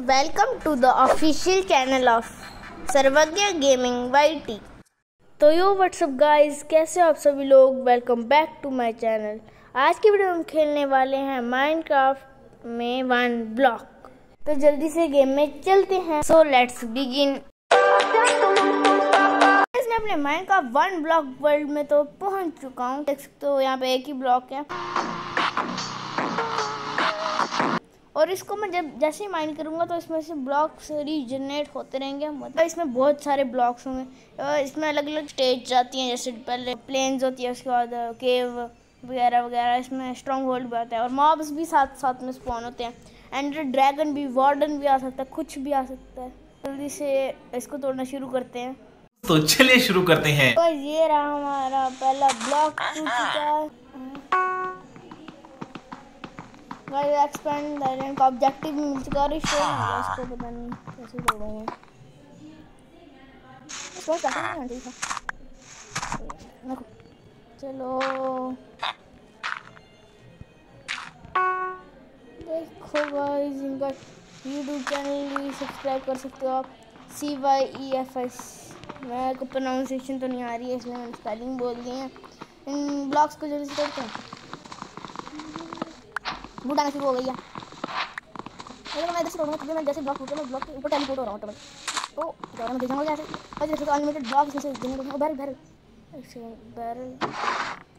Welcome to the official channel of Sarvagya gaming Y तो yo what's up guys कैसे आप सभी लोग? Welcome back to my channel आज की वीडियो हम खेलने वाले हैं माइनक्राफ्ट में वन ब्लॉक तो जल्दी से गेम में चलते हैं। सो लेट्स बिगिन मैं अपने माइनक्राफ्ट वन ब्लॉक वर्ल्ड में तो पहुँच चुका हूँ। देख सकते हो यहाँ पे एक ही ब्लॉक है। और इसको मैं जब जैसे ही माइंड करूँगा तो इसमें से ब्लॉक्स रीजनरेट होते रहेंगे मतलब इसमें बहुत सारे ब्लॉक्स होंगे। इसमें अलग अलग स्टेज जाती हैं जैसे पहले प्लेन्स होती है उसके बाद केव वगैरह वगैरह इसमें स्ट्रॉन्ग होल्ड भी आता है। और मॉब्स भी साथ साथ में स्पॉन होते हैं। एंड ड्रैगन भी वार्डन भी आ सकता है कुछ भी आ सकता है। जल्दी से इसको तोड़ना शुरू करते हैं। तो चलिए शुरू करते हैं। तो ये रहा हमारा पहला ब्लॉक टूट चुका है गाइस एक्सपेंड आइलैंड का ऑब्जेक्टिव मिल चुका है हो इसको पता नहीं कैसे तोड़ूँगा इसको कैसे नहीं ठीक है। चलो। देखो गाइस इनका यूट्यूब चैनल भी सब्सक्राइब कर सकते हो आप। C Y E F S मेरे को प्रोनाउंसिएशन तो नहीं आ रही है, इसलिए मैंने स्पेलिंग बोल दी है। इन ब्लॉग्स को जल्दी करते हैं। आना शुरू हो गई है। लेकिन मैं जैसे करूँगा क्योंकि मैं जैसे ब्लॉक टूटे मैं ब्लॉक के ऊपर टेलीपोर्ट हो रहा हूँ तो क्या मैं देखूँगा कैसे और जैसे तो अनलिमिटेड ब्लॉक इसमें से देने को बैरल बैरल। बैरल।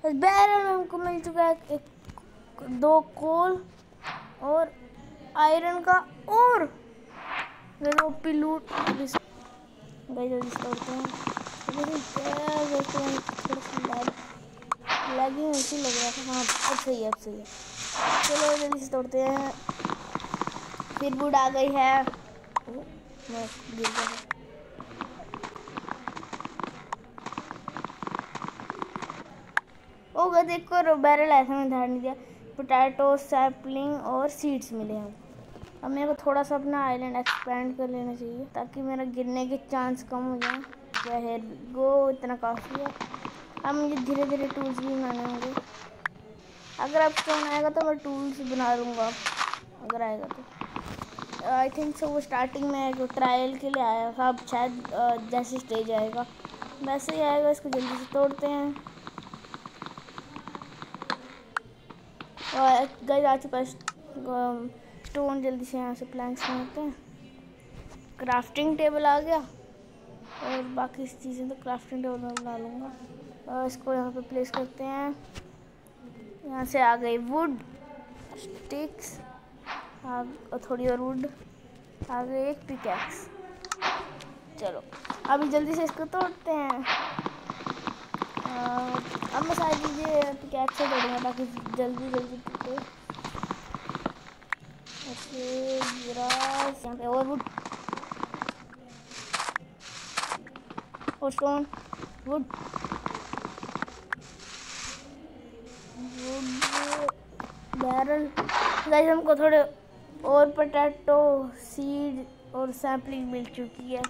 बस बैरल में हमको मिल चुका है एक, दो कोल और आयरन का और गई जल्दी तोड़ते हैं। लैगिंग ऐसी लग रहा था। हाँ अब सही है, अब सही है। चलो जल्दी से तोड़ते हैं। फिर बुड आ गई है। देखो बैरल ऐसा में धार नहीं दिया। पोटैटो सैपलिंग और सीड्स मिले हैं। अब मेरे को थोड़ा सा अपना आइलैंड एक्सपेंड कर लेना चाहिए, ताकि मेरा गिरने के चांस कम हो जाए। वह गो इतना काफ़ी है। अब मुझे धीरे धीरे टूल्स भी बनाने होंगे। अगर अब स्टोन आएगा तो मैं टूल्स बना लूँगा। अगर आएगा तो। आई थिंक सो वो स्टार्टिंग में ट्रायल के लिए आया था। अब शायद जैसे स्टेज आएगा। वैसे ही आएगा, इसको जल्दी से तोड़ते हैं। और गई आ चुका स्टोन जल्दी से यहाँ से प्लैंक्स बनाते हैं। क्राफ्टिंग टेबल आ गया। और बाकी चीज़ें तो क्राफ्टिंग टेबल बना लूँगा। और इसको यहाँ पे प्लेस करते हैं। यहाँ से आ गई वुड स्टिक्स आ थोड़ी और वुड आ गई एक पिकैक्स चलो, अभी जल्दी से इसको तोड़ते हैं। अब मैं सारी चीज़ें पिकैक्स से तोड़ूँगा ताकि जल्दी जल्दी टूटे यहाँ पे और वुड और स्टोन वुड बैरल गाइस हमको थोड़े और पोटैटो सीड और सैम्पलिंग मिल चुकी है।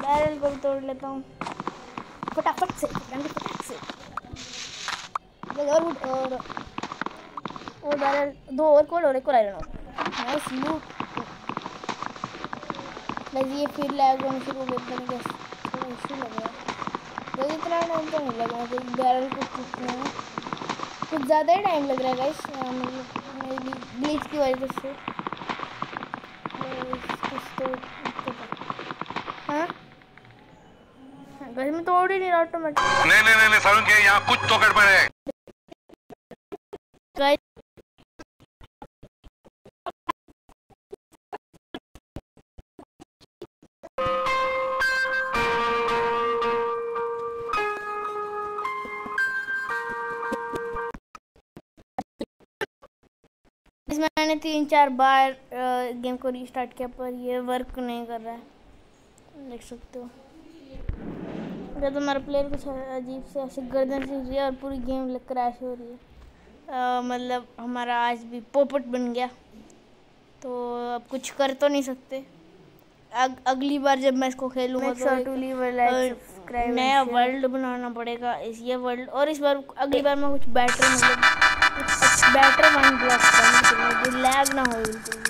बैरल को भी तोड़ लेता हूँ। फटाफट से फटाफट से। और और और बैरल दो और कोल और एक और आयरन नाइस लूट ये फिर लैग होने थोड़ा इशू लग। रहा है इतना टाइम तो नहीं लगा। बैरल को टूटने में कुछ ज़्यादा ही टाइम लग रहा है गाइस मतलब मेरी ब्लीच की वजह से। तो हाँ? में तोड़ ही नहीं रहा ऑटोमेटिक नहीं नहीं नहीं नहीं के यहाँ कुछ तो गड़बड़ है। मैंने तीन चार बार गेम को रीस्टार्ट किया पर ये वर्क नहीं कर रहा है। देख सकते हो। जब हमारा प्लेयर कुछ अजीब से ऐसे गर्दन से रही है और पूरी गेम क्रैश हो रही है। मतलब हमारा आज भी पोपट बन गया। तो अब कुछ कर तो नहीं सकते। अग, अगली बार जब मैं इसको खेलूँगा तो नया वर्ल्ड बनाना पड़ेगा इस ये वर्ल्ड और इस बार अगली बार मैं कुछ बेटर मतलब बेटर वन ब्लॉक करने लैग ना हो बिल्कुल।